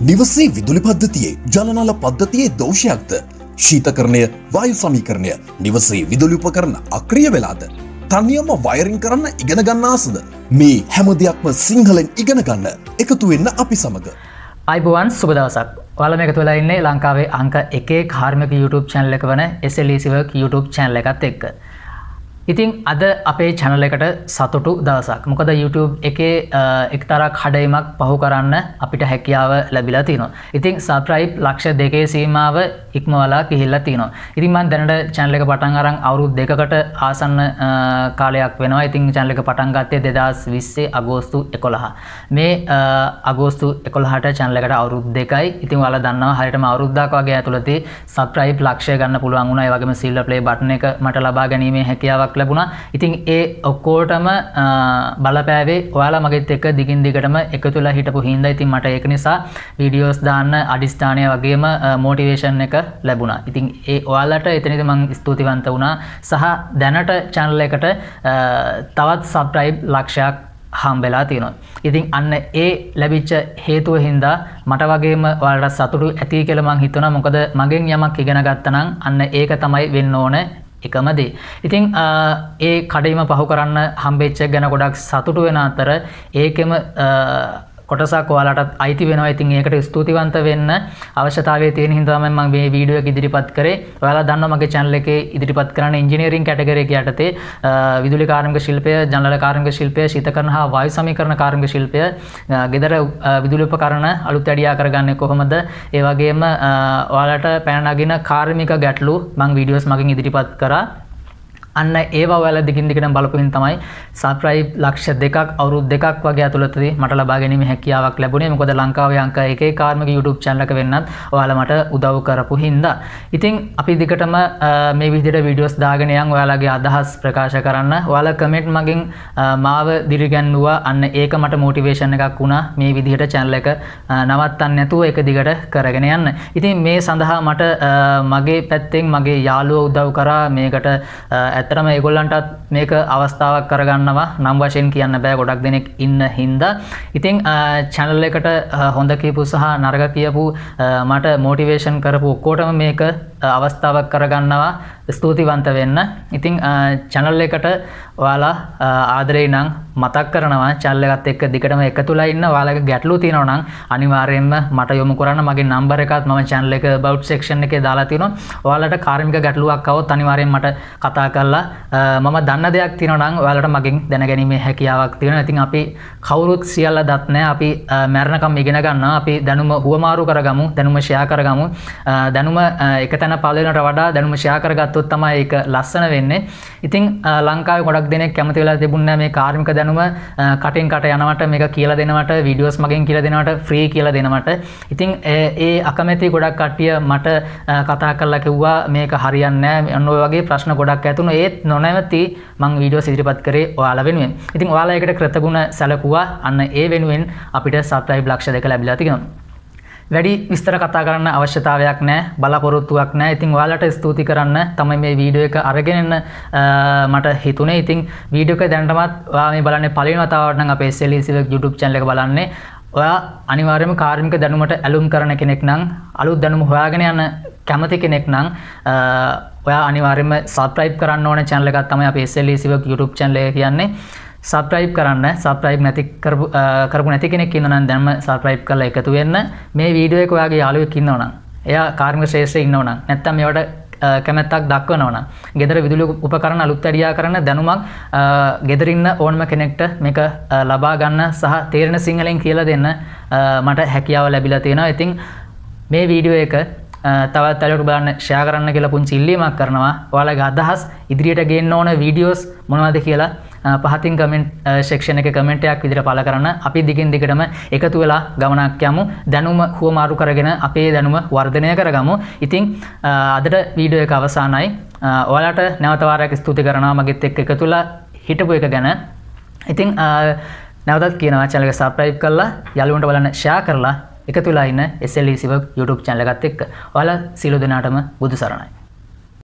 නිවසේ විදුලි පද්ධතියේ ජලනල පද්ධතියේ දෝෂයක්ද? ශීතකරණය වායු සමීකරණය නිවසේ විදුලි උපකරණ අක්‍රිය වෙලාද? තනියම වයරින් කරන්න ඉගෙන ගන්නාසද මේ හැම දෙයක්ම සිංහලෙන් ඉගෙන ගන්න එකතු වෙන්න අපි සමඟ අයිබුවන් සුබදවසක් ඔයාලම එකතු වෙලා ඉන්නේ ලංකාවේ අංක එකේ කාර්මික YouTube channel එක වන SLECwork YouTube channel එකත් එක්ක. ඉතින් අද අපේ channel එකට සතුටු දවසක්. මොකද YouTube එකේ එක්තරා කඩයිමක් පහු කරන්න අපිට හැකියාව ලැබිලා තියෙනවා. ඉතින් subscribe ලක්ෂ දෙකේ සීමාව ඉක්මවලා ගිහිල්ලා තියෙනවා. ඉතින් මම දැනට channel එක පටන් අරන් අවුරුදු දෙකකට ආසන්න කාලයක් වෙනවා. ඉතින් channel එක පටන් ගත්තේ 2020 අගෝස්තු 11. මේ අගෝස්තු 11ට channel එකට අවුරුදු දෙකයි. ඉතින් ඔයාලා දන්නවා හරියටම අවුරුද්දක් වගේ ඇතුළතදී subscribe ලක්ෂය ගන්න පුළුවන් වුණා. ඒ වගේම silver play button එක මට ලබා ගැනීමේ හැකියාවක් ලැබ ලැබුණා. ඉතින් ඒ ඔක්කෝටම බලපෑවේ ඔයාලා මගෙත් එක දිගින් දිගටම එකතුලා හිටපු හින්ද ඉතින් මට ඒක නිසා වීඩියෝස් දාන්න අඩිස්ථානය වගේම මෝටිවේෂන් එක ලැබුණා. ඉතින් ඒ ඔයාලට එතනිද මං ස්තුතිවන්ත වුණා. සහ දැනට චැනල එකට තවත් සබ්‍රයිබ් ලක්ෂයක් හම්බෙලා තියෙනවා. ඉතින් අන්න ඒ ලැබිච්ච හේතුව හින්දා මට වගේම වලට සතුටු ඇති කියලා මං හිතුණා. මොකද මගෙන් යමක් ඉගෙන ගත්තනම් අන්න ඒක තමයි වෙන්න ඕන. එකමදේ. ඉතිං ඒ කඩීම පහු කරන්න හම්බේච්චක් ගැන ගොඩක් සතුටු වෙන අතර ඒකෙම කොටසක් ඔයාලටත් අයිති වෙනවා ඉතින් ඒකට ස්තුතිවන්ත වෙන්න අවශ්‍යතාවය තියෙන හින්දා මම මේ වීඩියෝ එක ඉදිරිපත් කරේ. ඔයාලා දන්නවා මගේ channel එකේ ඉදිරිපත් කරන ඉංජිනේරින් කැටගරි එක යටතේ විදුලි කාර්මික ශිල්පය, ජනල කාර්මික ශිල්පය, ශීතකරණ හා වායු සමීකරණ කාර්මික ශිල්පය, ගෙදර විදුලි උපකරණ අලුත් ඇඩියා කරගන්නේ කොහොමද? ඒ වගේම ඔයාලට පැන නගින කාර්මික ගැටලු මම වීඩියෝස් මගින් ඉදිරිපත් කරා. අන්න ඒවා ඔයාලා දිගින් දිගටම බලපුවින් තමයි සබ්ස්ක්‍රයිබ් ලක්ෂ දෙකක් අවුරුදු දෙකක් වගේ ඇතුළතදී මට ලබා ගැනීම හැකියාවක් ලැබුණේ මොකද ලංකාවේ අංක එකේ කාර්මික YouTube channel එක වෙන්නත් ඔයාලා මට උදව් කරපු හින්දා. ඉතින් අපි දිගටම මේ විදිහට වීඩියෝස් දාගෙන යන් ඔයාලගේ අදහස් ප්‍රකාශ කරන්න. ඔයාලා කමෙන්ට් මගින් මාව දිරිගැන්නුවා. අන්න ඒක මට මොටිවේෂන් එකක් වුණා මේ විදිහට channel එක නවත්තන්න නැතුව ඒක දිගට කරගෙන යන්න. ඉතින් මේ සඳහා මට මගේ පැත්තෙන් මගේ යාළුවෝ උදව් කරා මේකට ඇත්තරම ඒගොල්ලන්ටත් මේක අවස්ථාවක් කරගන්නවා. නම් වශයෙන් කියන්න බෑ ගොඩක් දෙනෙක් ඉන්න හින්දා. ඉතිං චැනල් එකට හොඳ කියපු සහ නරග කියපු මට මෝටිවේෂන් කරපු ඔක්කෝටම මේක අවස්ථාවක් කරගන්නවා. ස්තුතිවන්ත වෙන්න. ඉතිං චැනල් එකට ඔයාලා ආදරේ නං මතක් කරනවා. චල්ලගත් එක් දිකටම එක තුලා ඉන්න. වාලක ගැටලු තියෙනවනම් අනිවාර්යෙන්ම මට යොමු කරන්න. මගේ නම්බර එකත් ම චැනල එක බෞ් සෙක්ෂන් එක දාලා තින ඔයාලට කාර්මික ගැටලුවක් කව අනිවාරයෙන් මට කතා කරලා මම දන්න දෙයක් තිනනම් ඔයාලට මගින් දැනගැනීමේ හැකියාවක් තියෙන ඉතින් අපි කවුරුත් සියල්ල දත්නෑ අපි මැරණකම් ඉගෙන ගන්න අපි දැනුම හුවමාරු කරගමු දැනුම ෂයා කරගමු. දැනුම එක තැන පලනට වඩා දැනුම ෂයා කරගත්තොත් තමයි එක ලස්සන වෙන්නේ. ඉතිං ලංකාව ගොඩක් දෙනෙක් කැමති වෙලා තිබුණ මේ කාර්මික දැනුම. කටින් කට යනවට මේක කියලා දෙනවට විඩියෝස් මගින් කියලා දෙනවට ෆ්‍රී කියලා දෙනවට. ඉතිං ඒ අකමැති ගොඩක් කට්ටිය මට කතා කරලා කිව්වා මේක හරියන්න ඔන්න වගේ ප්‍රශ්න ගොඩක් ඇතුන ඒත් නොනැවති මං වීඩියෝ සිරිපත් කරේ ඔයාල වෙනුවෙන්. ඉතින් ඔයාලා එකට ක්‍රතගුණ සැලකුවා. අන්න ඒ වෙනුවෙන් අපිට සප්‍රයිබ් ලක්ෂ දෙක ලැබිලා තිගෙනවා වැඩි විස්තර කතා කරන්න අවශ්‍යතාවයක් නෑ බලාපොරොත්තුවක් නෑ. ඉතින් ඔයාලට ස්තුති කරන්න තමයි මේ වීඩියෝ එක අරගෙනන්න මට හිතුනේ. ඉතින් වීඩියෝ එක දැනටමත් ඔයා මේ බලන්නේ පළවෙනි වතාවට නම් අපේ SLECwork YouTube channel එක බලන්නේ. ඔයා අනිවාර්යයෙන්ම කාර්මික දැනුමට ඇලුම් කරන කෙනෙක් නම් අලුත් දැනුම හොයාගෙන යන කැමති කෙනෙක් නම් ඔයා අනිවාර්යයෙන්ම subscribe කරන්න ඕන channel එකක් තමයි අපේ SLECwork YouTube channel එක කියන්නේ. සබ්‍රයිබ් කරන්න සබ්‍රයිබ් නැති කරපු නැති කෙනෙක් ඉන්නවනම් දැන්ම සබ්‍රයිබ් කරලා එකතු වෙන්න. මේ වීඩියෝ එක ඔයාගේ යාළුවෙක් ඉන්නවනම් එයා කාර්මික ශ්‍රේෂ්ඨයෙක් ඉන්නවනම් නැත්නම් මේවට කැමැත්තක් දක්වනවන ගෙදර විදුලි උපකරණ අලුත් අඩියා කරන්න දැනුමක් ගෙදරන්න ඕනම කෙනෙක්ට මේක ලබා ගන්න සහ තේරණ සිංහලෙන් කියලා දෙන්න මට හැකියාව ලැබිලා තියෙනවා. ඉතින් මේ වීඩියෝ එක තවත් අලට බලන්න ෂයා කරන්න කියලා පුංචි ඉල්ලීමක් කරනවා. ඔයාලගේ අදහස් ඉදිරියට ගේන්න ඕන වීඩියෝස් මොනවද කියලා පහතින් කමෙන්ට් ශක්ෂණ එක කමෙන්ටයක් විදිර පල කරන්න. අපි දිගින් දිගටම එකතු වෙලා ගමනක් යමු. දැනුම හුව මාරු කරගෙන අපේ දැනුම වර්ධනය කරගමු. ඉතිං අදට වීඩියෝ එක අවසානයි ඔයාලට නැවතවාරයක් ස්තුති කරනවා. මගෙත් එක් එක තුළ හිටපු එක ගැන. ඉතිං නැවතත් කියනවා චැනලක සප්‍රයිප් කරලා යලුන්ට බලන්න ෂයා කරලා එක තුලා ඉන්න එසල්ලිසිවක් YouTube චැනලගත් එක්ක. ඔයාලා සිලු දෙනාටම බුදු සරණයි.